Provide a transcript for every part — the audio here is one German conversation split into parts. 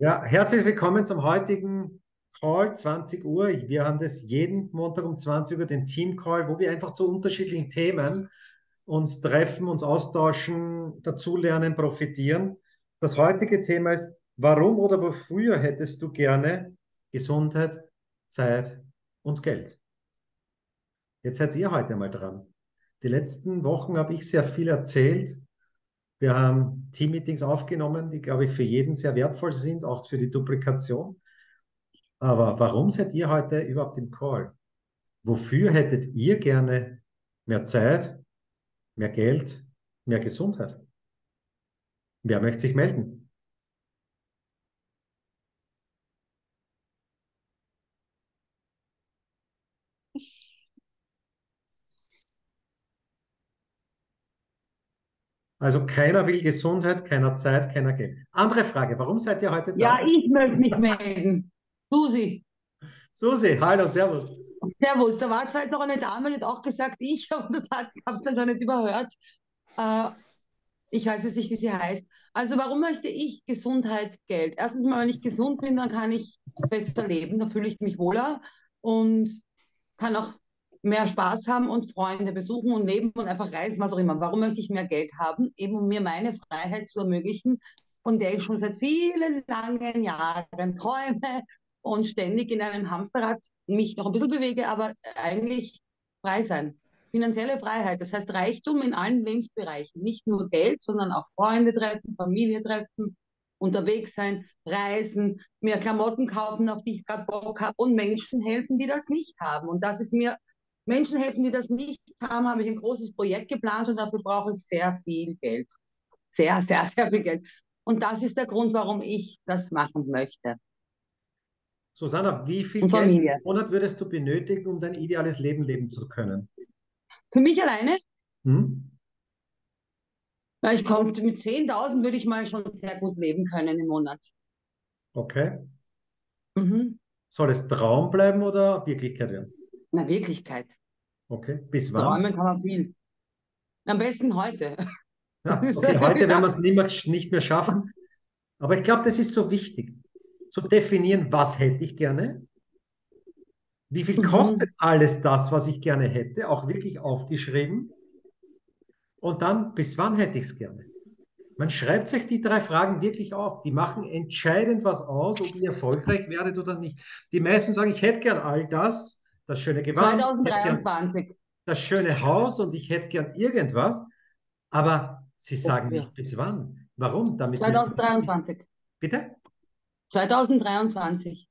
Ja, herzlich willkommen zum heutigen Call, 20 Uhr. Wir haben das jeden Montag um 20 Uhr, den Team Call, wo wir einfach zu unterschiedlichen Themen uns treffen, uns austauschen, dazulernen, profitieren. Das heutige Thema ist, warum oder wofür hättest du gerne Gesundheit, Zeit und Geld? Jetzt seid ihr heute mal dran. Die letzten Wochen habe ich sehr viel erzählt, wir haben Teammeetings aufgenommen, die, glaube ich, für jeden sehr wertvoll sind, auch für die Duplikation. Aber warum seid ihr heute überhaupt im Call? Wofür hättet ihr gerne mehr Zeit, mehr Geld, mehr Gesundheit? Wer möchte sich melden? Also keiner will Gesundheit, keiner Zeit, keiner Geld. Andere Frage, warum seid ihr heute da? Ja, ich möchte mich melden. Susi. Susi, hallo, servus. Servus, da war zwar noch eine Dame, die hat auch gesagt, ich, aber das habe ich dann schon nicht überhört. Äh, ich weiß jetzt nicht, wie sie heißt. Also warum möchte ich Gesundheit, Geld? Erstens mal, wenn ich gesund bin, dann kann ich besser leben, dann fühle ich mich wohler und kann auch mehr Spaß haben und Freunde besuchen und leben und einfach reisen, was auch immer. Warum möchte ich mehr Geld haben? Eben um mir meine Freiheit zu ermöglichen, von der ich schon seit vielen langen Jahren träume und ständig in einem Hamsterrad mich noch ein bisschen bewege, aber eigentlich frei sein. Finanzielle Freiheit, das heißt Reichtum in allen Lebensbereichen. Nicht nur Geld, sondern auch Freunde treffen, Familie treffen, unterwegs sein, reisen, mir Klamotten kaufen, auf die ich gerade Bock habe und Menschen helfen, die das nicht haben. Und das ist mir Menschen helfen, die das nicht haben, habe ich ein großes Projekt geplant und dafür brauche ich sehr viel Geld. Sehr, sehr, sehr viel Geld. Und das ist der Grund, warum ich das machen möchte. Susanna, wie viel Geld im Monat würdest du benötigen, um dein ideales Leben leben zu können? Für mich alleine? Hm? Ich komme mit 10.000 würde ich mal schon sehr gut leben können im Monat. Okay. Mhm. Soll es Traum bleiben oder Wirklichkeit werden? Na, Wirklichkeit. Okay, bis wann? Träumen kann man viel. Am besten heute. Ja, okay, heute werden wir es nicht mehr, nicht mehr schaffen. Aber ich glaube, das ist so wichtig, zu definieren, was hätte ich gerne, wie viel mhm. kostet alles das, was ich gerne hätte, auch wirklich aufgeschrieben. Und dann, bis wann hätte ich es gerne? Man schreibt sich die drei Fragen wirklich auf. Die machen entscheidend was aus, ob ihr erfolgreich werdet oder nicht. Die meisten sagen, ich hätte gern all das, das schöne Gewand. 2023. Das schöne Haus und ich hätte gern irgendwas. Aber sie sagen nicht bis wann. Warum? Damit 2023. Bitte? 2023.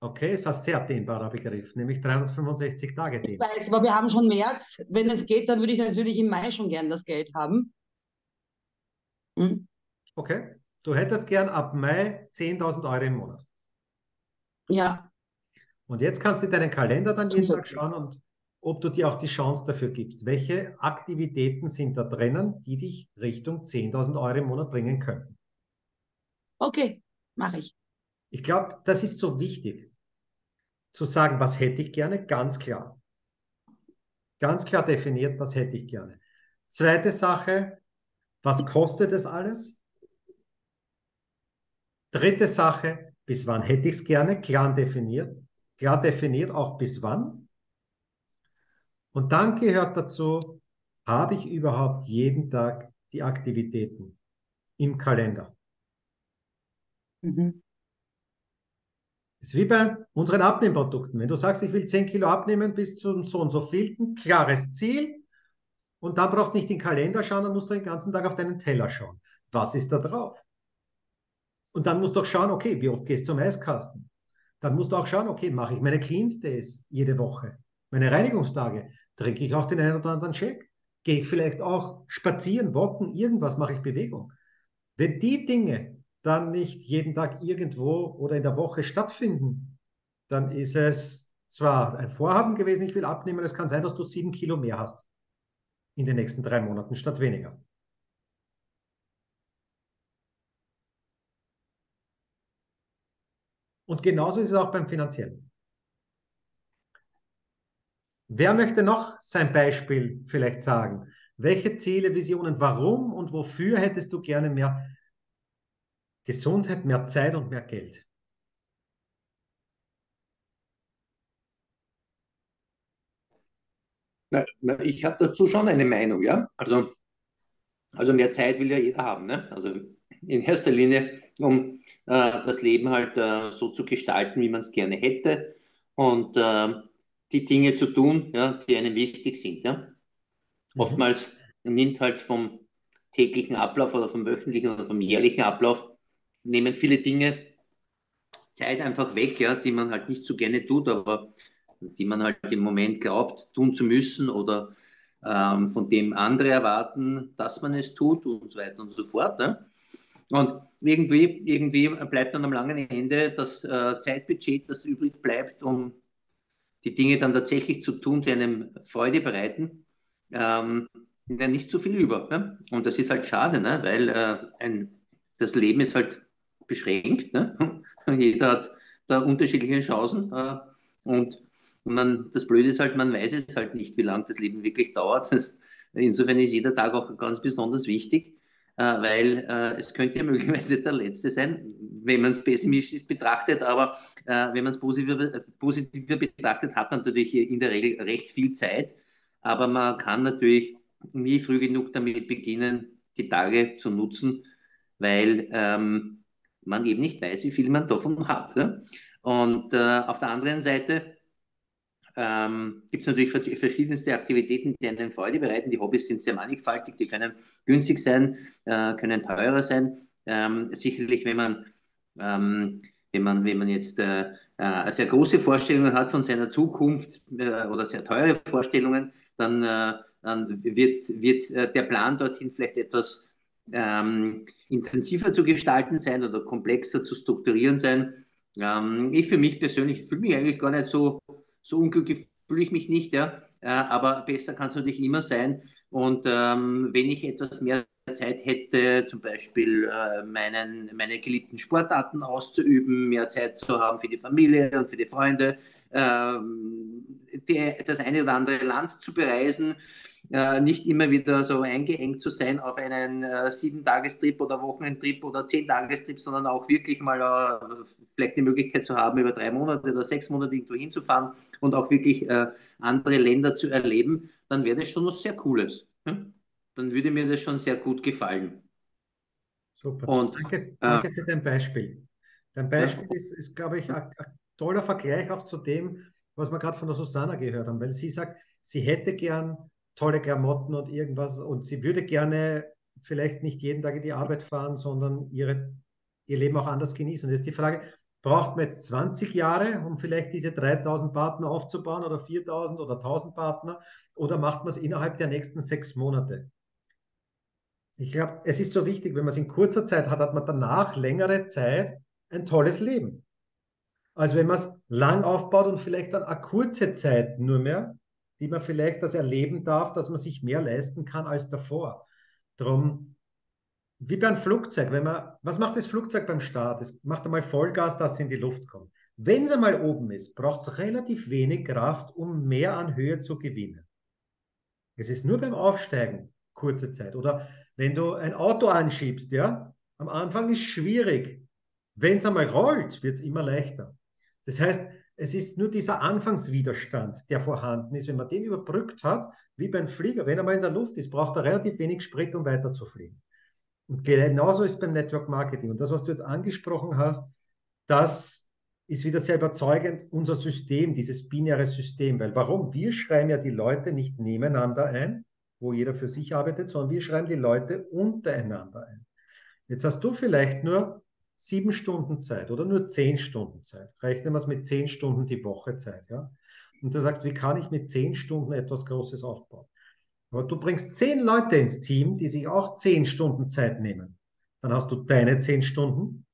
Okay, ist ein sehr dehnbarer Begriff, nämlich 365 Tage Ich weiß, aber wir haben schon März. Wenn es geht, dann würde ich natürlich im Mai schon gern das Geld haben. Hm? Okay, du hättest gern ab Mai 10.000 Euro im Monat. Ja. Und jetzt kannst du deinen Kalender dann jeden Tag schauen und ob du dir auch die Chance dafür gibst. Welche Aktivitäten sind da drinnen, die dich Richtung 10.000 Euro im Monat bringen könnten? Okay, mache ich. Ich glaube, das ist so wichtig, zu sagen, was hätte ich gerne, ganz klar. Ganz klar definiert, was hätte ich gerne. Zweite Sache, was kostet es alles? Dritte Sache, bis wann hätte ich es gerne, klar definiert klar definiert, auch bis wann. Und dann gehört dazu, habe ich überhaupt jeden Tag die Aktivitäten im Kalender. Mhm. Das ist wie bei unseren Abnehmprodukten. Wenn du sagst, ich will 10 Kilo abnehmen bis zu so und so viel, ein klares Ziel. Und dann brauchst du nicht den Kalender schauen, dann musst du den ganzen Tag auf deinen Teller schauen. Was ist da drauf? Und dann musst du auch schauen, okay, wie oft gehst du zum Eiskasten? Dann musst du auch schauen, okay, mache ich meine Cleans Days jede Woche, meine Reinigungstage, trinke ich auch den einen oder anderen Check, gehe ich vielleicht auch spazieren, walken, irgendwas mache ich Bewegung. Wenn die Dinge dann nicht jeden Tag irgendwo oder in der Woche stattfinden, dann ist es zwar ein Vorhaben gewesen, ich will abnehmen, es kann sein, dass du sieben Kilo mehr hast in den nächsten drei Monaten statt weniger. Und genauso ist es auch beim Finanziellen. Wer möchte noch sein Beispiel vielleicht sagen? Welche Ziele, Visionen, warum und wofür hättest du gerne mehr Gesundheit, mehr Zeit und mehr Geld. Na, na, ich habe dazu schon eine Meinung, ja. Also, also mehr Zeit will ja jeder haben, ne? Also in erster Linie, um äh, das Leben halt äh, so zu gestalten, wie man es gerne hätte und äh, die Dinge zu tun, ja, die einem wichtig sind, ja. Mhm. Oftmals nimmt halt vom täglichen Ablauf oder vom wöchentlichen oder vom jährlichen Ablauf, nehmen viele Dinge Zeit einfach weg, ja, die man halt nicht so gerne tut, aber die man halt im Moment glaubt, tun zu müssen oder ähm, von dem andere erwarten, dass man es tut und so weiter und so fort. Ne? Und irgendwie, irgendwie bleibt dann am langen Ende das äh, Zeitbudget, das übrig bleibt, um die Dinge dann tatsächlich zu tun, die einem Freude bereiten, ähm, nicht so viel über. Ne? Und das ist halt schade, ne? weil äh, ein, das Leben ist halt beschränkt. Ne? Jeder hat da unterschiedliche Chancen. Äh, und man, das Blöde ist halt, man weiß es halt nicht, wie lange das Leben wirklich dauert. Das, insofern ist jeder Tag auch ganz besonders wichtig, weil äh, es könnte ja möglicherweise der letzte sein, wenn man es pessimistisch betrachtet, aber äh, wenn man es positiver, positiver betrachtet, hat man natürlich in der Regel recht viel Zeit, aber man kann natürlich nie früh genug damit beginnen, die Tage zu nutzen, weil ähm, man eben nicht weiß, wie viel man davon hat. Ja? Und äh, auf der anderen Seite ähm, gibt es natürlich verschiedenste Aktivitäten, die einen Freude bereiten. Die Hobbys sind sehr mannigfaltig, die können günstig sein, äh, können teurer sein. Ähm, sicherlich, wenn man, ähm, wenn man, wenn man jetzt äh, äh, sehr große Vorstellungen hat von seiner Zukunft äh, oder sehr teure Vorstellungen, dann, äh, dann wird, wird äh, der Plan dorthin vielleicht etwas ähm, intensiver zu gestalten sein oder komplexer zu strukturieren sein. Ähm, ich für mich persönlich fühle mich eigentlich gar nicht so so unglücklich fühle ich mich nicht, ja. Äh, aber besser kann es natürlich immer sein. Und ähm, wenn ich etwas mehr Zeit hätte, zum Beispiel äh, meinen, meine geliebten Sportarten auszuüben, mehr Zeit zu haben für die Familie und für die Freunde, ähm, die, das eine oder andere Land zu bereisen, äh, nicht immer wieder so eingeengt zu sein auf einen äh, Sieben-Tagestrip oder Wochenendtrip oder Zehn-Tagestrip, sondern auch wirklich mal äh, vielleicht die Möglichkeit zu haben, über drei Monate oder sechs Monate irgendwo hinzufahren und auch wirklich äh, andere Länder zu erleben, dann wäre das schon was sehr Cooles. Hm? Dann würde mir das schon sehr gut gefallen. Super. Und, danke, danke für dein Beispiel. Dein Beispiel ist, ist, glaube ich, ein, ein toller Vergleich auch zu dem, was wir gerade von der Susanna gehört haben, weil sie sagt, sie hätte gern tolle Klamotten und irgendwas und sie würde gerne vielleicht nicht jeden Tag in die Arbeit fahren, sondern ihre, ihr Leben auch anders genießen. Und jetzt die Frage, braucht man jetzt 20 Jahre, um vielleicht diese 3000 Partner aufzubauen oder 4000 oder 1000 Partner oder macht man es innerhalb der nächsten sechs Monate? Ich glaube, es ist so wichtig, wenn man es in kurzer Zeit hat, hat man danach längere Zeit ein tolles Leben. Also wenn man es lang aufbaut und vielleicht dann eine kurze Zeit nur mehr, die man vielleicht das erleben darf, dass man sich mehr leisten kann als davor. Darum, wie beim Flugzeug, wenn man, was macht das Flugzeug beim Start? Es macht einmal Vollgas, dass es in die Luft kommt. Wenn es einmal oben ist, braucht es relativ wenig Kraft, um mehr an Höhe zu gewinnen. Es ist nur beim Aufsteigen kurze Zeit. Oder wenn du ein Auto anschiebst, ja, am Anfang ist es schwierig. Wenn es einmal rollt, wird es immer leichter. Das heißt, es ist nur dieser Anfangswiderstand, der vorhanden ist. Wenn man den überbrückt hat, wie beim Flieger, wenn er mal in der Luft ist, braucht er relativ wenig Sprit, um weiter zu fliegen. Und genauso ist beim Network Marketing. Und das, was du jetzt angesprochen hast, das ist wieder sehr überzeugend, unser System, dieses binäre System. Weil warum? Wir schreiben ja die Leute nicht nebeneinander ein, wo jeder für sich arbeitet, sondern wir schreiben die Leute untereinander ein. Jetzt hast du vielleicht nur sieben Stunden Zeit oder nur zehn Stunden Zeit. Rechnen wir es mit zehn Stunden die Woche Zeit. Ja? Und du sagst, wie kann ich mit zehn Stunden etwas Großes aufbauen? Aber du bringst zehn Leute ins Team, die sich auch zehn Stunden Zeit nehmen. Dann hast du deine zehn Stunden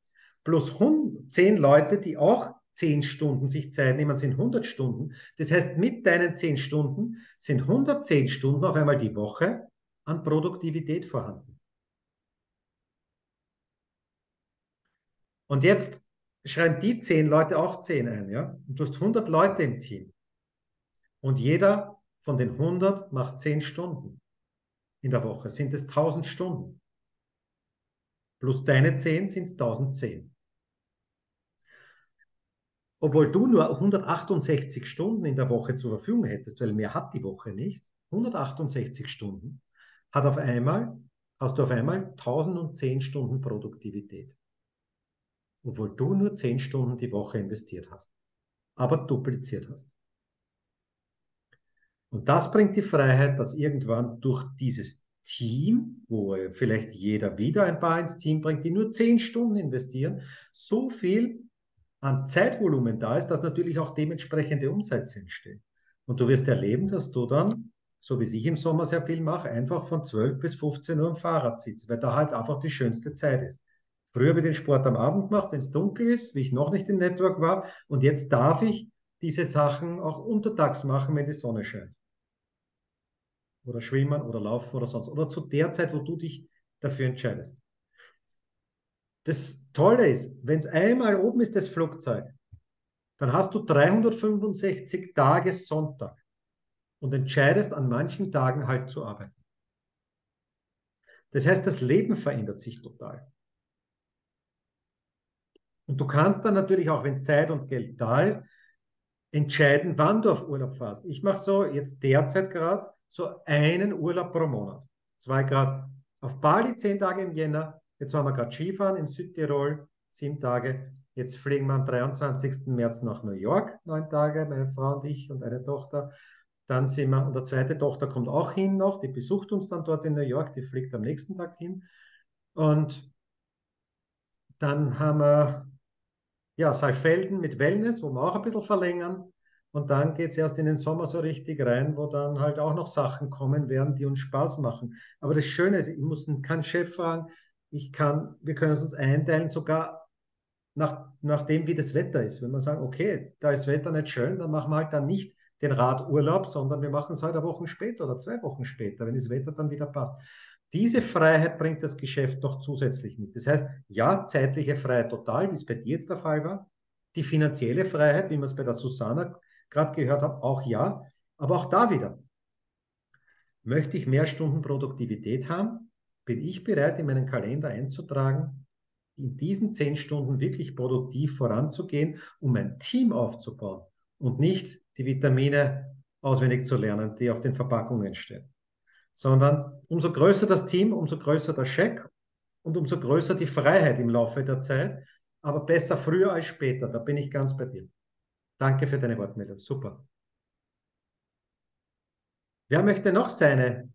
plus zehn Leute, die auch zehn Stunden sich Zeit nehmen, sind 100 Stunden. Das heißt, mit deinen zehn Stunden sind 110 Stunden auf einmal die Woche an Produktivität vorhanden. Und jetzt schreiben die zehn Leute auch zehn ein, ja? Und du hast 100 Leute im Team. Und jeder von den 100 macht zehn Stunden in der Woche. Sind es 1000 Stunden. Plus deine 10 sind es 1010. Obwohl du nur 168 Stunden in der Woche zur Verfügung hättest, weil mehr hat die Woche nicht, 168 Stunden, hat auf einmal, hast du auf einmal 1010 Stunden Produktivität. Obwohl du nur 10 Stunden die Woche investiert hast, aber dupliziert hast. Und das bringt die Freiheit, dass irgendwann durch dieses Team, wo vielleicht jeder wieder ein paar ins Team bringt, die nur 10 Stunden investieren, so viel an Zeitvolumen da ist, dass natürlich auch dementsprechende Umsätze entstehen. Und du wirst erleben, dass du dann so wie ich im Sommer sehr viel mache, einfach von 12 bis 15 Uhr am Fahrrad sitze, weil da halt einfach die schönste Zeit ist. Früher habe ich den Sport am Abend gemacht, wenn es dunkel ist, wie ich noch nicht im Network war. Und jetzt darf ich diese Sachen auch untertags machen, wenn die Sonne scheint. Oder schwimmen oder laufen oder sonst. Oder zu der Zeit, wo du dich dafür entscheidest. Das Tolle ist, wenn es einmal oben ist, das Flugzeug, dann hast du 365 Tage Sonntag und entscheidest an manchen Tagen halt zu arbeiten. Das heißt, das Leben verändert sich total. Und du kannst dann natürlich auch, wenn Zeit und Geld da ist, entscheiden, wann du auf Urlaub fährst. Ich mache so jetzt derzeit gerade so einen Urlaub pro Monat. Zwei Grad auf Bali, zehn Tage im Jänner. Jetzt waren wir gerade Skifahren in Südtirol, sieben Tage. Jetzt fliegen wir am 23. März nach New York, neun Tage, meine Frau und ich und eine Tochter. Dann sind wir, und der zweite Tochter kommt auch hin noch, die besucht uns dann dort in New York, die fliegt am nächsten Tag hin. Und dann haben wir ja, Saalfelden mit Wellness, wo wir auch ein bisschen verlängern. Und dann geht es erst in den Sommer so richtig rein, wo dann halt auch noch Sachen kommen werden, die uns Spaß machen. Aber das Schöne ist, ich muss keinen Chef fragen, ich kann, wir können uns einteilen, sogar nach, nach dem, wie das Wetter ist. Wenn wir sagen, okay, da ist Wetter nicht schön, dann machen wir halt dann nichts den Radurlaub, sondern wir machen es heute Wochen später oder zwei Wochen später, wenn das Wetter dann wieder passt. Diese Freiheit bringt das Geschäft noch zusätzlich mit. Das heißt, ja, zeitliche Freiheit total, wie es bei dir jetzt der Fall war. Die finanzielle Freiheit, wie wir es bei der Susanna gerade gehört haben, auch ja. Aber auch da wieder. Möchte ich mehr Stunden Produktivität haben, bin ich bereit, in meinen Kalender einzutragen, in diesen zehn Stunden wirklich produktiv voranzugehen, um ein Team aufzubauen und nicht die Vitamine auswendig zu lernen, die auf den Verpackungen stehen. Sondern umso größer das Team, umso größer der Scheck und umso größer die Freiheit im Laufe der Zeit. Aber besser früher als später. Da bin ich ganz bei dir. Danke für deine Wortmeldung. Super. Wer möchte noch seine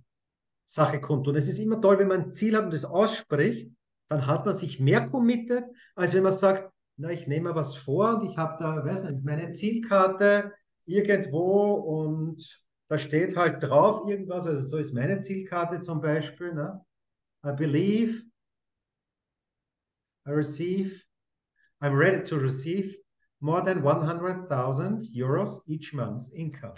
Sache kundtun? Es ist immer toll, wenn man ein Ziel hat und es ausspricht, dann hat man sich mehr committed, als wenn man sagt, na, ich nehme mir was vor und ich habe da, weiß nicht, meine Zielkarte, irgendwo und da steht halt drauf irgendwas, also so ist meine Zielkarte zum Beispiel. Ne? I believe, I receive, I'm ready to receive more than 100,000 Euros each month income.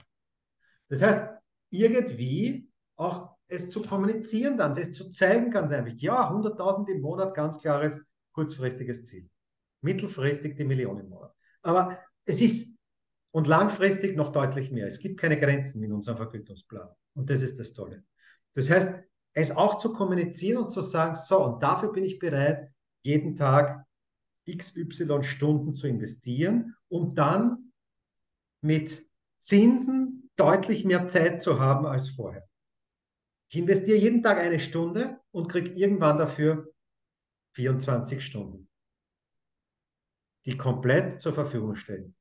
Das heißt, irgendwie auch es zu kommunizieren dann, es zu zeigen ganz einfach. Ja, 100.000 im Monat, ganz klares, kurzfristiges Ziel. Mittelfristig die Million im Monat. Aber es ist und langfristig noch deutlich mehr. Es gibt keine Grenzen in unserem Vergütungsplan. Und das ist das Tolle. Das heißt, es auch zu kommunizieren und zu sagen, so, und dafür bin ich bereit, jeden Tag XY Stunden zu investieren, um dann mit Zinsen deutlich mehr Zeit zu haben als vorher. Ich investiere jeden Tag eine Stunde und kriege irgendwann dafür 24 Stunden, die komplett zur Verfügung stehen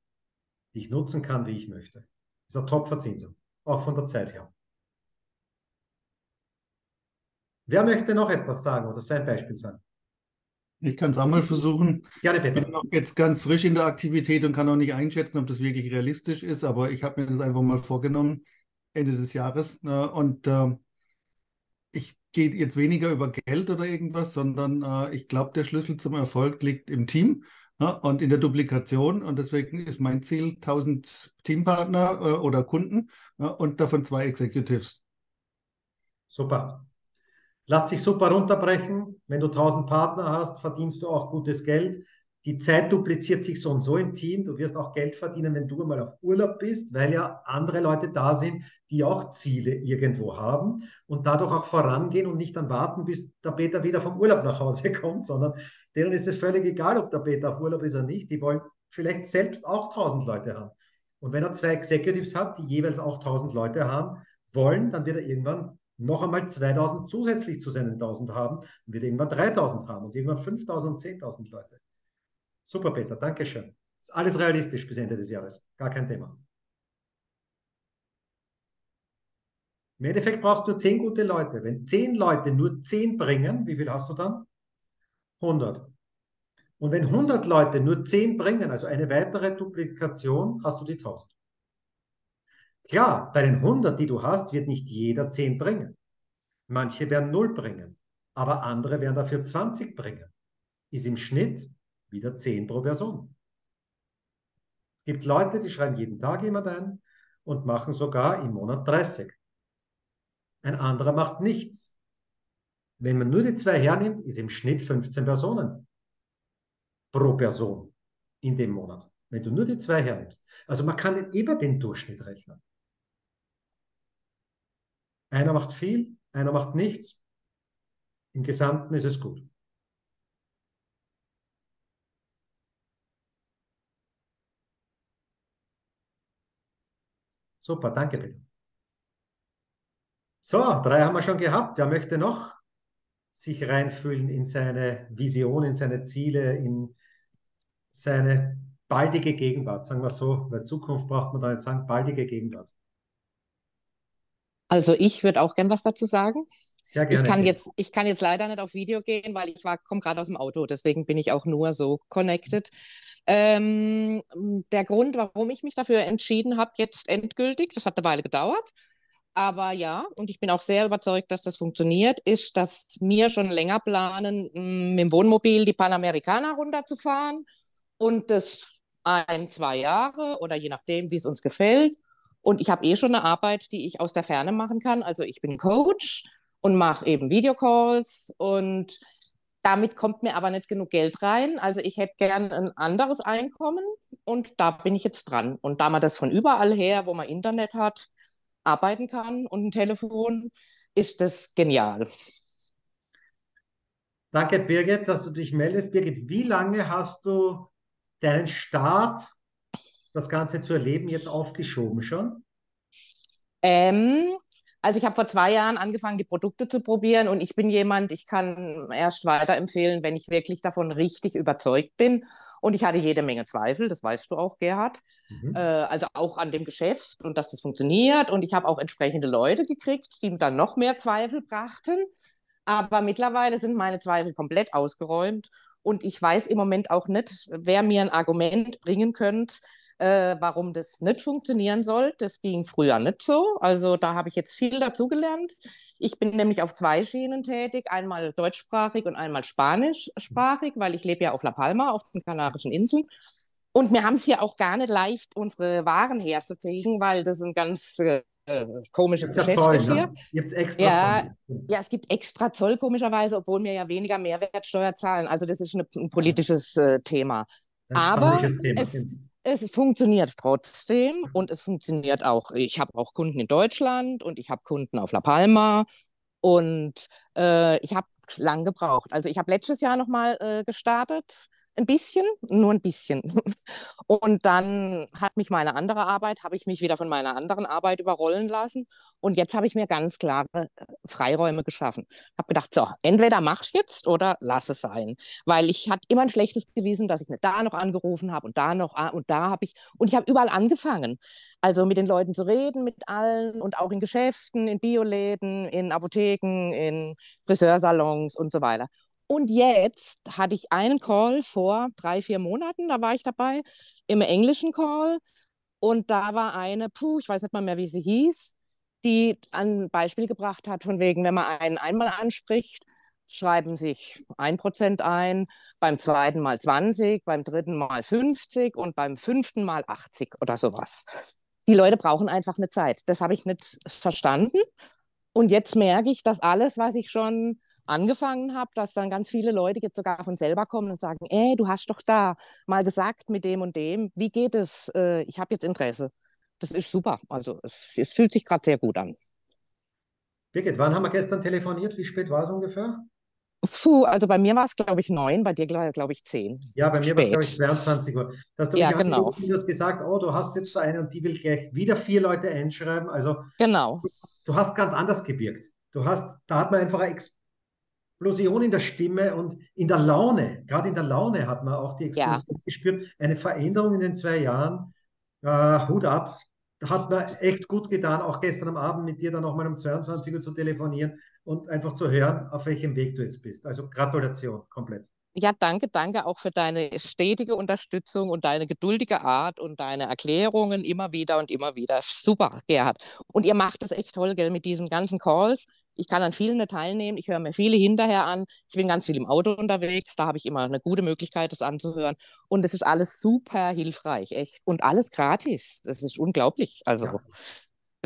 die ich nutzen kann, wie ich möchte. Das ist eine Top-Verzinsung, auch von der Zeit her. Wer möchte noch etwas sagen oder sein Beispiel sagen? Ich kann es auch mal versuchen. Gerne, bitte. Ich bin noch jetzt ganz frisch in der Aktivität und kann auch nicht einschätzen, ob das wirklich realistisch ist, aber ich habe mir das einfach mal vorgenommen, Ende des Jahres. Ne? Und äh, ich gehe jetzt weniger über Geld oder irgendwas, sondern äh, ich glaube, der Schlüssel zum Erfolg liegt im Team und in der Duplikation. Und deswegen ist mein Ziel 1000 Teampartner äh, oder Kunden ja, und davon zwei Executives. Super. Lass dich super runterbrechen. Wenn du 1000 Partner hast, verdienst du auch gutes Geld. Die Zeit dupliziert sich so und so im Team. Du wirst auch Geld verdienen, wenn du mal auf Urlaub bist, weil ja andere Leute da sind, die auch Ziele irgendwo haben und dadurch auch vorangehen und nicht dann warten, bis der Peter wieder vom Urlaub nach Hause kommt, sondern denen ist es völlig egal, ob der Peter auf Urlaub ist oder nicht. Die wollen vielleicht selbst auch 1000 Leute haben. Und wenn er zwei Executives hat, die jeweils auch 1000 Leute haben wollen, dann wird er irgendwann noch einmal 2000 zusätzlich zu seinen 1000 haben, dann wird er irgendwann 3000 haben und irgendwann 5000 und 10.000 Leute. Super, Peter, danke schön. Ist alles realistisch bis Ende des Jahres. Gar kein Thema. Im Endeffekt brauchst du nur 10 gute Leute. Wenn 10 Leute nur 10 bringen, wie viel hast du dann? 100. Und wenn 100 Leute nur 10 bringen, also eine weitere Duplikation, hast du die 1000. Klar, bei den 100, die du hast, wird nicht jeder 10 bringen. Manche werden 0 bringen, aber andere werden dafür 20 bringen. Ist im Schnitt wieder 10 pro Person. Es gibt Leute, die schreiben jeden Tag jemand ein und machen sogar im Monat 30. Ein anderer macht nichts. Wenn man nur die zwei hernimmt, ist im Schnitt 15 Personen pro Person in dem Monat. Wenn du nur die zwei hernimmst. Also man kann über den Durchschnitt rechnen. Einer macht viel, einer macht nichts. Im Gesamten ist es gut. Super, danke bitte. So, drei haben wir schon gehabt. Wer möchte noch sich reinfühlen in seine Vision, in seine Ziele, in seine baldige Gegenwart, sagen wir so, weil Zukunft braucht man da jetzt sagen, baldige Gegenwart. Also ich würde auch gern was dazu sagen. Sehr gerne. Ich kann jetzt, ich kann jetzt leider nicht auf Video gehen, weil ich komme gerade aus dem Auto, deswegen bin ich auch nur so connected. Ähm, der Grund, warum ich mich dafür entschieden habe, jetzt endgültig, das hat eine Weile gedauert, aber ja, und ich bin auch sehr überzeugt, dass das funktioniert, ist, dass wir schon länger planen, mit dem Wohnmobil die Panamericana runterzufahren und das ein, zwei Jahre oder je nachdem, wie es uns gefällt. Und ich habe eh schon eine Arbeit, die ich aus der Ferne machen kann. Also ich bin Coach und mache eben Videocalls und damit kommt mir aber nicht genug Geld rein. Also ich hätte gern ein anderes Einkommen und da bin ich jetzt dran. Und da man das von überall her, wo man Internet hat, arbeiten kann und ein Telefon, ist das genial. Danke, Birgit, dass du dich meldest. Birgit, wie lange hast du deinen Start, das Ganze zu erleben, jetzt aufgeschoben schon? Ähm, also ich habe vor zwei Jahren angefangen, die Produkte zu probieren und ich bin jemand, ich kann erst weiterempfehlen, wenn ich wirklich davon richtig überzeugt bin. Und ich hatte jede Menge Zweifel, das weißt du auch, Gerhard. Mhm. Äh, also auch an dem Geschäft und dass das funktioniert. Und ich habe auch entsprechende Leute gekriegt, die dann noch mehr Zweifel brachten. Aber mittlerweile sind meine Zweifel komplett ausgeräumt. Und ich weiß im Moment auch nicht, wer mir ein Argument bringen könnte, äh, warum das nicht funktionieren soll. Das ging früher nicht so. Also da habe ich jetzt viel dazugelernt. Ich bin nämlich auf zwei Schienen tätig, einmal deutschsprachig und einmal spanischsprachig, weil ich lebe ja auf La Palma, auf den Kanarischen Inseln. Und wir haben es hier auch gar nicht leicht, unsere Waren herzukriegen, weil das ein ganz äh, komisches Geschäft Zoll, ist hier. Ne? Gibt's extra ja, Zoll? ja, es gibt extra Zoll, komischerweise, obwohl wir ja weniger Mehrwertsteuer zahlen. Also das ist eine, ein politisches äh, Thema. Ein Aber Thema. Es, es funktioniert trotzdem und es funktioniert auch. Ich habe auch Kunden in Deutschland und ich habe Kunden auf La Palma und äh, ich habe lang gebraucht. Also ich habe letztes Jahr nochmal äh, gestartet ein bisschen, nur ein bisschen. Und dann hat mich meine andere Arbeit, habe ich mich wieder von meiner anderen Arbeit überrollen lassen. Und jetzt habe ich mir ganz klare äh, Freiräume geschaffen. Habe gedacht, so, entweder mach ich jetzt oder lass es sein. Weil ich hatte immer ein schlechtes Gewissen, dass ich nicht da noch angerufen habe und da noch ah, und da habe ich. Und ich habe überall angefangen. Also mit den Leuten zu reden, mit allen und auch in Geschäften, in Bioläden, in Apotheken, in Friseursalons und so weiter. Und jetzt hatte ich einen Call vor drei, vier Monaten, da war ich dabei, im englischen Call. Und da war eine, puh, ich weiß nicht mal mehr, wie sie hieß, die ein Beispiel gebracht hat, von wegen, wenn man einen einmal anspricht, schreiben sich ein Prozent ein, beim zweiten mal 20, beim dritten mal 50 und beim fünften mal 80 oder sowas. Die Leute brauchen einfach eine Zeit. Das habe ich nicht verstanden. Und jetzt merke ich, dass alles, was ich schon angefangen habe, dass dann ganz viele Leute jetzt sogar von selber kommen und sagen, ey, du hast doch da mal gesagt mit dem und dem, wie geht es? Äh, ich habe jetzt Interesse. Das ist super. Also es, es fühlt sich gerade sehr gut an. Birgit, wann haben wir gestern telefoniert? Wie spät war es ungefähr? Puh, also bei mir war es, glaube ich, neun, bei dir, glaube ich, zehn. Ja, bei mir war es, glaube ich, 22 Uhr. Dass du ja, mich genau. du hast gesagt, oh, du hast jetzt eine und die will gleich wieder vier Leute einschreiben. Also genau. du hast ganz anders gewirkt. Du hast, da hat man einfach eine Explosion in der Stimme und in der Laune, gerade in der Laune hat man auch die Explosion ja. gespürt. Eine Veränderung in den zwei Jahren. Äh, Hut ab, hat mir echt gut getan, auch gestern am Abend mit dir dann nochmal um 22 Uhr zu telefonieren und einfach zu hören, auf welchem Weg du jetzt bist. Also Gratulation komplett. Ja, danke, danke auch für deine stetige Unterstützung und deine geduldige Art und deine Erklärungen immer wieder und immer wieder. Super, Gerhard. Und ihr macht das echt toll, gell, mit diesen ganzen Calls. Ich kann an vielen teilnehmen. Ich höre mir viele hinterher an. Ich bin ganz viel im Auto unterwegs. Da habe ich immer eine gute Möglichkeit, das anzuhören. Und es ist alles super hilfreich, echt. Und alles gratis. Das ist unglaublich. Also. Ja.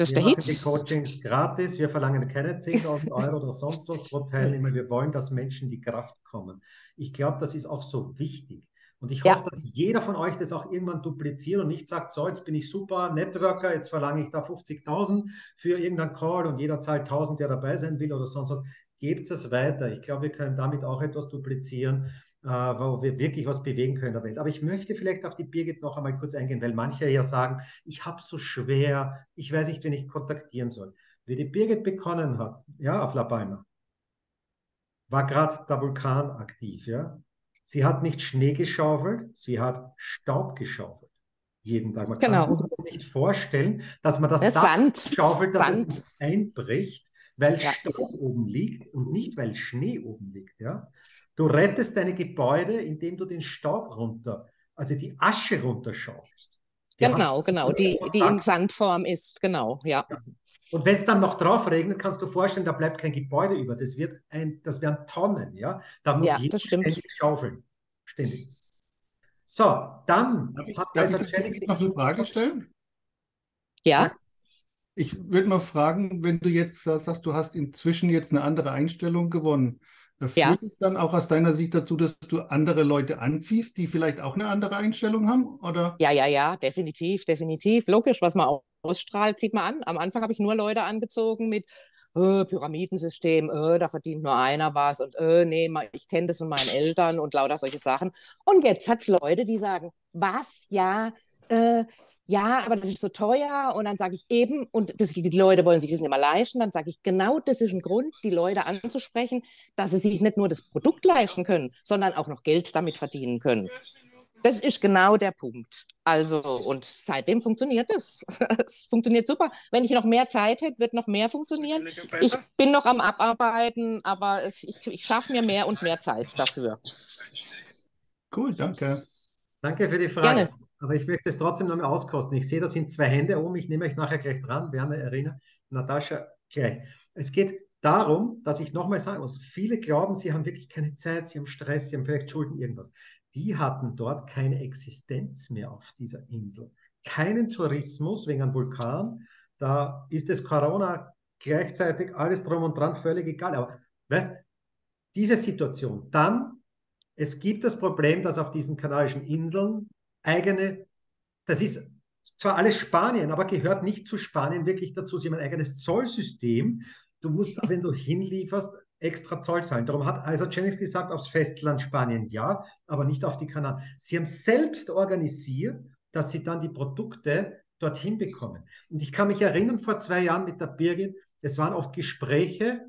Das ist wir der machen Hit. die Coachings gratis. Wir verlangen keine 10.000 Euro oder sonst was pro Teilnehmer. Wir wollen, dass Menschen die Kraft kommen. Ich glaube, das ist auch so wichtig. Und ich hoffe, ja. dass jeder von euch das auch irgendwann dupliziert und nicht sagt, so, jetzt bin ich super Networker, jetzt verlange ich da 50.000 für irgendeinen Call und jeder zahlt 1.000, der dabei sein will oder sonst was. Gebt es weiter. Ich glaube, wir können damit auch etwas duplizieren wo wir wirklich was bewegen können in der Welt. Aber ich möchte vielleicht auf die Birgit noch einmal kurz eingehen, weil manche ja sagen, ich habe so schwer, ich weiß nicht, wen ich kontaktieren soll. Wie die Birgit begonnen hat, ja, auf La Palma, war gerade der Vulkan aktiv, ja. Sie hat nicht Schnee geschaufelt, sie hat Staub geschaufelt. Jeden Tag. Man genau. kann sich das nicht vorstellen, dass man das, das da schaufelt, damit es einbricht, weil ja. Staub oben liegt und nicht, weil Schnee oben liegt, ja. Du rettest deine Gebäude, indem du den Staub runter, also die Asche runterschaufst. Genau, genau, die, die in Sandform ist, genau, ja. ja. Und wenn es dann noch drauf regnet, kannst du vorstellen, da bleibt kein Gebäude über. Das, wird ein, das werden Tonnen, ja. Da muss ja, jeder ständig schaufeln. Ständig. So, dann darf ich, hat darf ich Jennings noch eine Frage stellen? Ja. Ich würde mal fragen, wenn du jetzt sagst, du hast inzwischen jetzt eine andere Einstellung gewonnen. Führt ja. es dann auch aus deiner Sicht dazu, dass du andere Leute anziehst, die vielleicht auch eine andere Einstellung haben? Oder? Ja, ja, ja, definitiv, definitiv. Logisch, was man ausstrahlt, zieht man an. Am Anfang habe ich nur Leute angezogen mit äh, Pyramidensystem, äh, da verdient nur einer was und äh, nee, ich kenne das von meinen Eltern und lauter solche Sachen. Und jetzt hat es Leute, die sagen, was, ja, äh, ja, aber das ist so teuer und dann sage ich eben, und das, die Leute wollen sich das nicht mehr leisten, dann sage ich, genau das ist ein Grund, die Leute anzusprechen, dass sie sich nicht nur das Produkt leisten können, sondern auch noch Geld damit verdienen können. Das ist genau der Punkt. Also, und seitdem funktioniert es. es funktioniert super. Wenn ich noch mehr Zeit hätte, wird noch mehr funktionieren. Ich bin noch am Abarbeiten, aber es, ich, ich schaffe mir mehr und mehr Zeit dafür. Cool, danke. Danke für die Frage. Gerne. Aber ich möchte es trotzdem noch mal auskosten. Ich sehe, da sind zwei Hände oben. Ich nehme euch nachher gleich dran. Werner, Irina, Natascha, gleich. Es geht darum, dass ich nochmal sagen muss, viele glauben, sie haben wirklich keine Zeit, sie haben Stress, sie haben vielleicht Schulden, irgendwas. Die hatten dort keine Existenz mehr auf dieser Insel. Keinen Tourismus wegen einem Vulkan. Da ist es Corona gleichzeitig alles drum und dran völlig egal. Aber weißt, diese Situation, dann es gibt das Problem, dass auf diesen kanarischen Inseln eigene, das ist zwar alles Spanien, aber gehört nicht zu Spanien wirklich dazu. Sie haben ein eigenes Zollsystem. Du musst, wenn du hinlieferst, extra Zoll zahlen. Darum hat also Jennings gesagt, aufs Festland Spanien ja, aber nicht auf die Kanaren. Sie haben selbst organisiert, dass sie dann die Produkte dorthin bekommen. Und ich kann mich erinnern, vor zwei Jahren mit der Birgit, es waren oft Gespräche,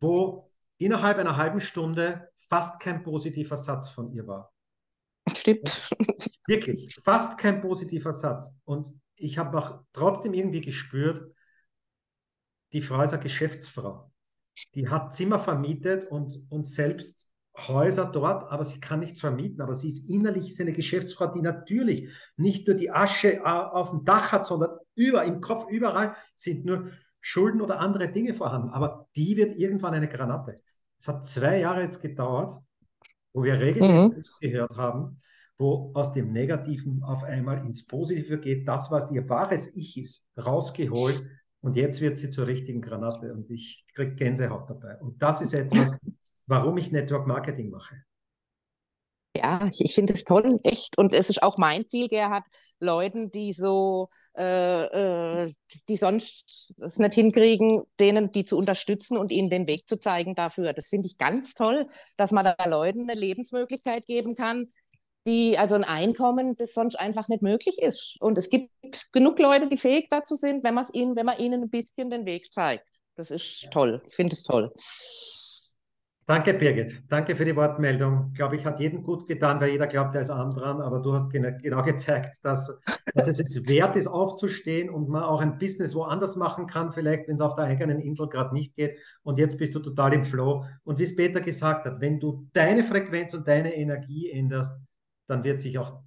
wo innerhalb einer halben Stunde fast kein positiver Satz von ihr war. Stimmt. Wirklich, fast kein positiver Satz. Und ich habe auch trotzdem irgendwie gespürt, die Frau ist eine Geschäftsfrau. Die hat Zimmer vermietet und, und selbst Häuser dort, aber sie kann nichts vermieten. Aber sie ist innerlich eine Geschäftsfrau, die natürlich nicht nur die Asche auf dem Dach hat, sondern über, im Kopf, überall sind nur Schulden oder andere Dinge vorhanden. Aber die wird irgendwann eine Granate. Es hat zwei Jahre jetzt gedauert, wo wir regelmäßig mhm. gehört haben, wo aus dem Negativen auf einmal ins Positive geht, das, was ihr wahres Ich ist, rausgeholt Und jetzt wird sie zur richtigen Granate und ich kriege Gänsehaut dabei. Und das ist etwas, warum ich Network Marketing mache. Ja, ich, finde es toll, echt. Und es ist auch mein Ziel, Gerhard, Leuten, die so, äh, äh, die sonst es nicht hinkriegen, denen die zu unterstützen und ihnen den Weg zu zeigen dafür. Das finde ich ganz toll, dass man da Leuten eine Lebensmöglichkeit geben kann, die, also ein Einkommen, das sonst einfach nicht möglich ist. Und es gibt genug Leute, die fähig dazu sind, wenn man ihnen, wenn man ihnen ein bisschen den Weg zeigt. Das ist toll. Ich finde es toll. Danke, Birgit. Danke für die Wortmeldung. Ich glaube, ich hat jedem gut getan, weil jeder glaubt, er ist arm dran, aber du hast genau gezeigt, dass, dass es es wert ist, aufzustehen und man auch ein Business woanders machen kann, vielleicht, wenn es auf der eigenen Insel gerade nicht geht. Und jetzt bist du total im Flow. Und wie es Peter gesagt hat, wenn du deine Frequenz und deine Energie änderst, dann wird sich auch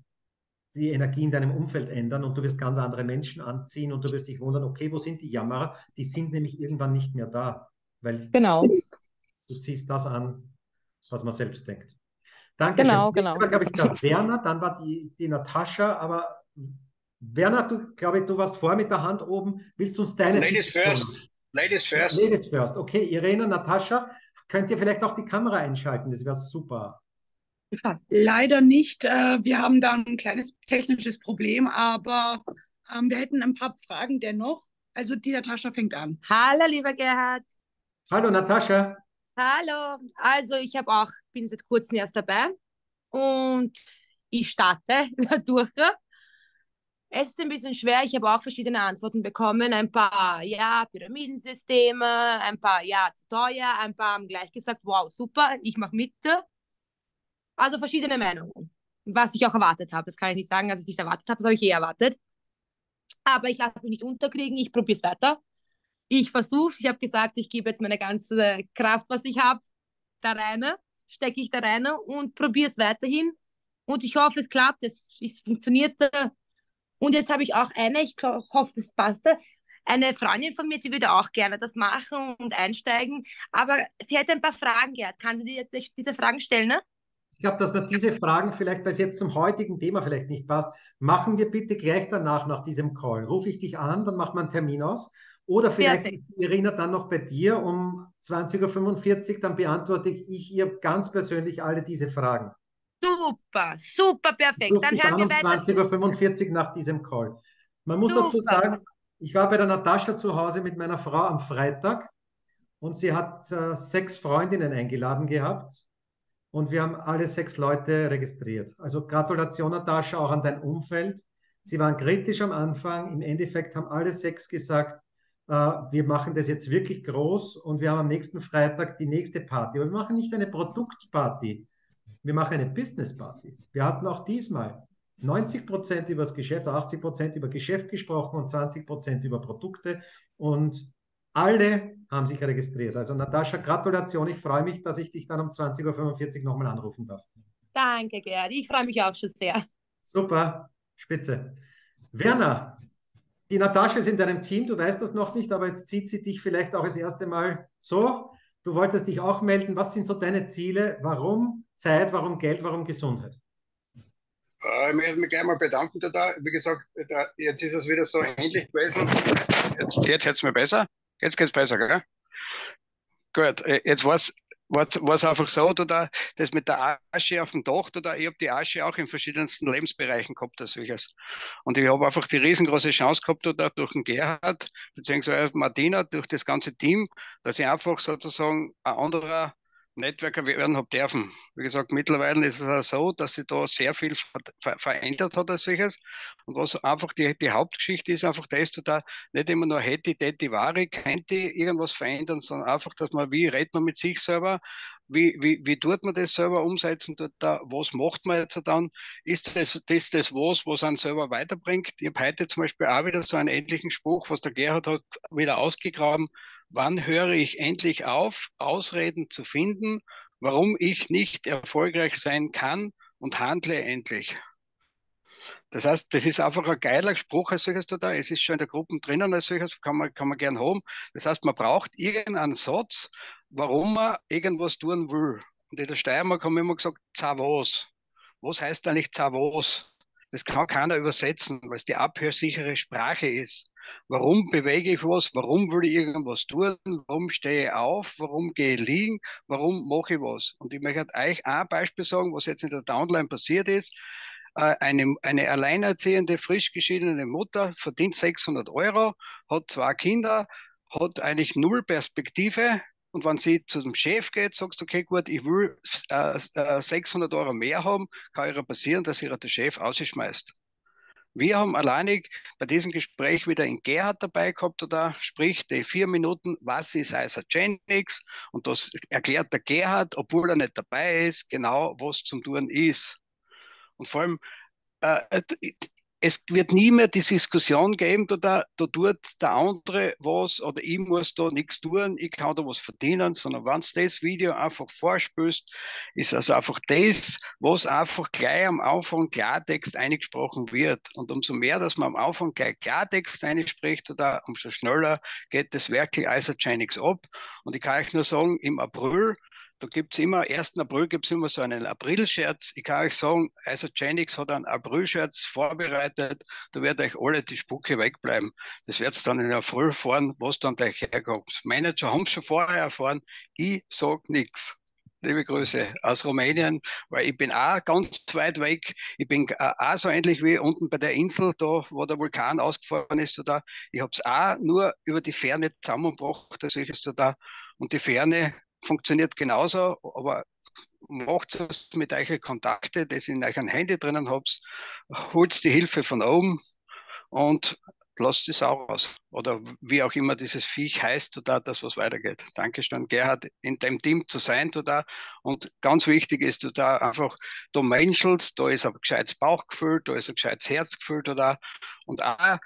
die Energie in deinem Umfeld ändern und du wirst ganz andere Menschen anziehen und du wirst dich wundern, okay, wo sind die Jammerer? Die sind nämlich irgendwann nicht mehr da. Weil genau Du ziehst das an, was man selbst denkt. Danke. Genau, genau. war, glaube ich, der Werner, dann war die, die Natascha, aber Werner, du glaube ich, du warst vor mit der Hand oben. Willst du uns deine Ladies first. Ladies first. Ladies first. Okay, Irene, Natascha, könnt ihr vielleicht auch die Kamera einschalten? Das wäre super. Ja, leider nicht. Äh, wir haben da ein kleines technisches Problem, aber ähm, wir hätten ein paar Fragen dennoch. Also die Natascha fängt an. Hallo, lieber Gerhard. Hallo, Natascha. Hallo, also ich habe auch, bin seit kurzem erst dabei und ich starte durch. Es ist ein bisschen schwer, ich habe auch verschiedene Antworten bekommen. Ein paar, ja, Pyramidensysteme, ein paar, ja, zu teuer, ein paar haben gleich gesagt, wow, super, ich mache mit. Also verschiedene Meinungen, was ich auch erwartet habe. Das kann ich nicht sagen, dass ich es nicht erwartet habe, das habe ich eh erwartet. Aber ich lasse mich nicht unterkriegen, ich probiere es weiter ich versuche, ich habe gesagt, ich gebe jetzt meine ganze Kraft, was ich habe, da rein, stecke ich da rein und probiere es weiterhin. Und ich hoffe, es klappt, es, es funktioniert. Und jetzt habe ich auch eine, ich hoffe, es passt. Eine Freundin von mir, die würde auch gerne das machen und einsteigen, aber sie hätte ein paar Fragen gehabt. Kann sie dir diese Fragen stellen? Ne? Ich glaube, dass wir diese Fragen vielleicht, weil es jetzt zum heutigen Thema vielleicht nicht passt, machen wir bitte gleich danach, nach diesem Call. Rufe ich dich an, dann machen wir einen Termin aus oder vielleicht Perfekt. ist Irina dann noch bei dir um 20.45 Uhr, dann beantworte ich ihr ganz persönlich alle diese Fragen. Super, super, perfekt. Dann hören wir um 20.45 Uhr nach diesem Call. Man muss super. dazu sagen, ich war bei der Natascha zu Hause mit meiner Frau am Freitag und sie hat äh, sechs Freundinnen eingeladen gehabt und wir haben alle sechs Leute registriert. Also Gratulation, Natascha, auch an dein Umfeld. Sie waren kritisch am Anfang. Im Endeffekt haben alle sechs gesagt, wir machen das jetzt wirklich groß und wir haben am nächsten Freitag die nächste Party. Aber wir machen nicht eine Produktparty, wir machen eine Business-Party. Wir hatten auch diesmal 90 Prozent über das Geschäft, 80 Prozent über Geschäft gesprochen und 20 Prozent über Produkte. Und alle haben sich registriert. Also Natascha, Gratulation. Ich freue mich, dass ich dich dann um 20.45 Uhr nochmal anrufen darf. Danke, Gerd. Ich freue mich auch schon sehr. Super, spitze. Werner, die Natascha ist in deinem Team, du weißt das noch nicht, aber jetzt zieht sie dich vielleicht auch das erste Mal so. Du wolltest dich auch melden. Was sind so deine Ziele? Warum Zeit, warum Geld, warum Gesundheit? Äh, ich möchte mich gleich mal bedanken. Da. Wie gesagt, da, jetzt ist es wieder so ähnlich gewesen. Jetzt, jetzt hört es mir besser. Jetzt geht es besser, gell? Gut, äh, jetzt war es war es einfach so, oder das mit der Asche auf dem Dach, oder ich habe die Asche auch in verschiedensten Lebensbereichen gehabt, als solches. Und ich habe einfach die riesengroße Chance gehabt, oder durch den Gerhard, beziehungsweise Martina, durch das ganze Team, dass ich einfach sozusagen ein anderer Netzwerker werden habe dürfen. Wie gesagt, mittlerweile ist es auch so, dass sich da sehr viel ver ver verändert hat als solches. Und was einfach die, die Hauptgeschichte ist, einfach das, du da nicht immer nur hätte, hätte, wahre, könnte irgendwas verändern, sondern einfach, dass man, wie redet man mit sich selber, wie, wie, wie tut man das selber umsetzen, dort da, was macht man jetzt dann, ist das das, das was, was einen selber weiterbringt. Ich habe heute zum Beispiel auch wieder so einen ähnlichen Spruch, was der Gerhard hat, wieder ausgegraben, wann höre ich endlich auf, Ausreden zu finden, warum ich nicht erfolgreich sein kann und handle endlich. Das heißt, das ist einfach ein geiler Spruch als solches da. Es ist schon in der Gruppe drinnen als solches, kann man, kann man gern haben. Das heißt, man braucht irgendeinen Satz, warum man irgendwas tun will. Und in der Steiermark haben wir immer gesagt, Zavos. Was heißt eigentlich Zavos? Das kann keiner übersetzen, weil es die abhörsichere Sprache ist. Warum bewege ich was? Warum will ich irgendwas tun? Warum stehe ich auf? Warum gehe ich liegen? Warum mache ich was? Und ich möchte euch ein Beispiel sagen, was jetzt in der Downline passiert ist. Äh, eine, eine alleinerziehende, frisch geschiedene Mutter verdient 600 Euro, hat zwei Kinder, hat eigentlich null Perspektive, und wenn sie zu dem Chef geht, sagst du, okay, gut, ich will äh, äh, 600 Euro mehr haben, kann ihr passieren, dass ihr der Chef ausschmeißt. Wir haben alleinig bei diesem Gespräch wieder in Gerhard dabei gehabt, oder sprich die vier Minuten, was ist Isogenics? Und das erklärt der Gerhard, obwohl er nicht dabei ist, genau, was zum Tun ist. Und vor allem, äh, es wird nie mehr die Diskussion geben, da, da tut der andere was oder ich muss da nichts tun, ich kann da was verdienen, sondern wenn du das Video einfach vorspülst, ist also einfach das, was einfach gleich am Anfang Klartext eingesprochen wird. Und umso mehr, dass man am Anfang gleich Klartext einspricht, oder umso schneller geht das wirklich Isogenics ab. Und ich kann euch nur sagen, im April da gibt es immer, 1. April gibt es immer so einen April-Scherz. Ich kann euch sagen, also Genix hat einen April-Scherz vorbereitet, da wird euch alle die Spucke wegbleiben. Das wird dann in der Früh fahren, was dann gleich herkommt. Manager haben es schon vorher erfahren, ich sage nichts. Liebe Grüße aus Rumänien, weil ich bin auch ganz weit weg. Ich bin auch so ähnlich wie unten bei der Insel, da wo der Vulkan ausgefahren ist. Da. Ich habe es auch nur über die Ferne zusammengebracht, das ist da. Und die Ferne funktioniert genauso, aber macht es mit euren Kontakte, das in euren Handy drinnen habt, holt die Hilfe von oben und lasst es auch aus. Oder wie auch immer dieses Viech heißt oder das, was weitergeht. Dankeschön, Gerhard, in dem Team zu sein da. Und ganz wichtig ist du da einfach, du menschelst, da ist ein gescheites Bauchgefühl, da ist ein gescheites Herzgefühl da. Und auch,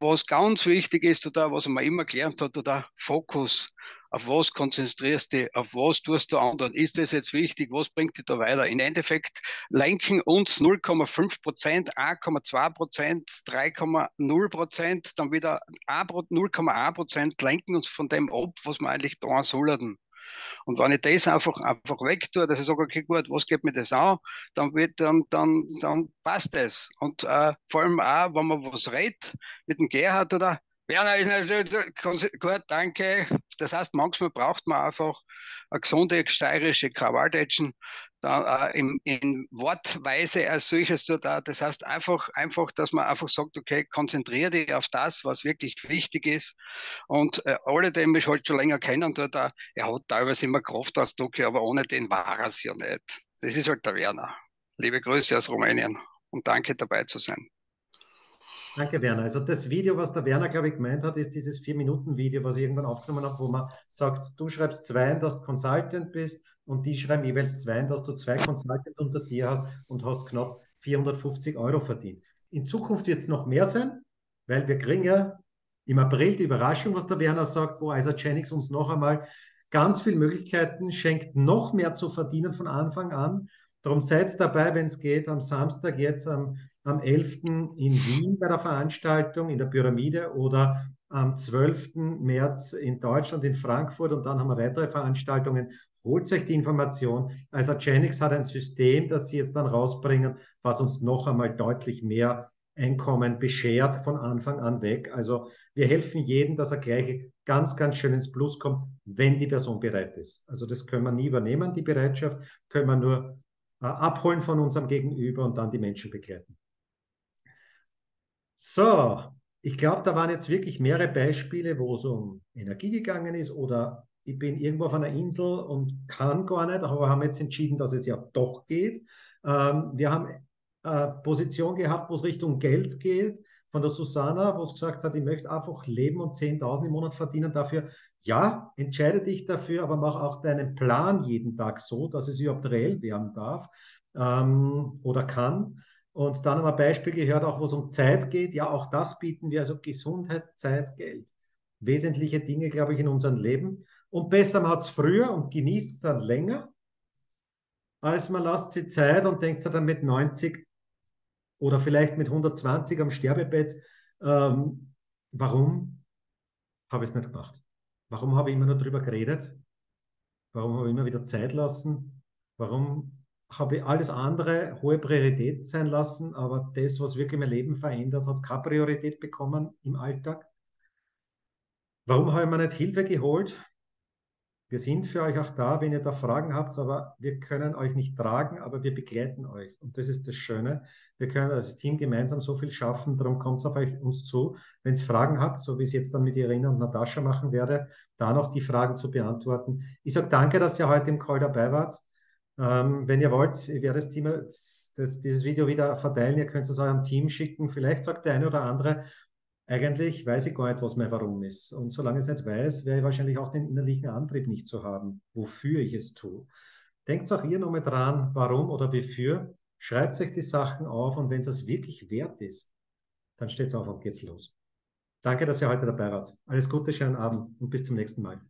was ganz wichtig ist da, was man immer gelernt hat, da Fokus auf was konzentrierst du, auf was tust du anderen, ist das jetzt wichtig, was bringt dich da weiter? Im Endeffekt lenken uns 0,5 Prozent, 1,2 Prozent, 3,0 Prozent, dann wieder 0,1 Prozent lenken uns von dem ab, was wir eigentlich da sollten. Und wenn ich das einfach, einfach weg tue, dass ich sage, okay, gut, was geht mir das an, dann wird, dann, dann, dann passt das. Und äh, vor allem auch, wenn man was redet mit dem Gerhard oder Werner ist natürlich gut, danke. Das heißt, manchmal braucht man einfach eine gesunde steirische Krawalldätschen äh, in, in, Wortweise als solches da. Das heißt einfach, einfach, dass man einfach sagt, okay, konzentriere dich auf das, was wirklich wichtig ist. Und äh, alle, die mich halt schon länger kennen, da, da, er hat teilweise immer Kraftausdrücke, aber ohne den war er es ja nicht. Das ist halt der Werner. Liebe Grüße aus Rumänien und danke dabei zu sein. Danke, Werner. Also das Video, was der Werner, glaube ich, gemeint hat, ist dieses Vier-Minuten-Video, was ich irgendwann aufgenommen habe, wo man sagt, du schreibst zwei, dass du Consultant bist und die schreiben jeweils zwei, dass du zwei Consultant unter dir hast und hast knapp 450 Euro verdient. In Zukunft wird es noch mehr sein, weil wir kriegen ja im April die Überraschung, was der Werner sagt, wo Isogenics uns noch einmal ganz viele Möglichkeiten schenkt, noch mehr zu verdienen von Anfang an. Darum seid dabei, wenn es geht, am Samstag jetzt am am 11. in Wien bei der Veranstaltung in der Pyramide oder am 12. März in Deutschland, in Frankfurt und dann haben wir weitere Veranstaltungen. Holt euch die Information. Also Genix hat ein System, das sie jetzt dann rausbringen, was uns noch einmal deutlich mehr Einkommen beschert von Anfang an weg. Also wir helfen jedem, dass er gleich ganz, ganz schön ins Plus kommt, wenn die Person bereit ist. Also das können wir nie übernehmen, die Bereitschaft, können wir nur äh, abholen von unserem Gegenüber und dann die Menschen begleiten. So, ich glaube, da waren jetzt wirklich mehrere Beispiele, wo es um Energie gegangen ist oder ich bin irgendwo auf einer Insel und kann gar nicht, aber wir haben jetzt entschieden, dass es ja doch geht. Ähm, wir haben eine Position gehabt, wo es Richtung Geld geht, von der Susanna, wo es gesagt hat, ich möchte einfach leben und 10.000 im Monat verdienen dafür. Ja, entscheide dich dafür, aber mach auch deinen Plan jeden Tag so, dass es überhaupt reell werden darf ähm, oder kann. Und dann haben wir Beispiel gehört, auch wo es um Zeit geht. Ja, auch das bieten wir, also Gesundheit, Zeit, Geld. Wesentliche Dinge, glaube ich, in unserem Leben. Und besser man hat es früher und genießt es dann länger, als man lasst sie Zeit und denkt sich dann mit 90 oder vielleicht mit 120 am Sterbebett, ähm, warum habe ich es nicht gemacht? Warum habe ich immer nur darüber geredet? Warum habe ich immer wieder Zeit lassen? Warum habe ich alles andere hohe Priorität sein lassen, aber das, was wirklich mein Leben verändert hat, keine Priorität bekommen im Alltag. Warum habe ich mir nicht Hilfe geholt? Wir sind für euch auch da, wenn ihr da Fragen habt, aber wir können euch nicht tragen, aber wir begleiten euch. Und das ist das Schöne. Wir können als Team gemeinsam so viel schaffen, darum kommt es auf euch, uns zu. Wenn ihr Fragen habt, so wie ich es jetzt dann mit Irina und Natascha machen werde, da noch die Fragen zu beantworten. Ich sage danke, dass ihr heute im Call dabei wart. Ähm, wenn ihr wollt, ich werde das das, das, dieses Video wieder verteilen. Ihr könnt es eurem Team schicken. Vielleicht sagt der eine oder andere, eigentlich weiß ich gar nicht, was mein Warum ist. Und solange ich es nicht weiß, werde ich wahrscheinlich auch den innerlichen Antrieb nicht zu haben, wofür ich es tue. Denkt auch ihr nochmal dran, warum oder wofür. Schreibt euch die Sachen auf und wenn es das wirklich wert ist, dann steht es auf und geht's los. Danke, dass ihr heute dabei wart. Alles Gute, schönen Abend und bis zum nächsten Mal.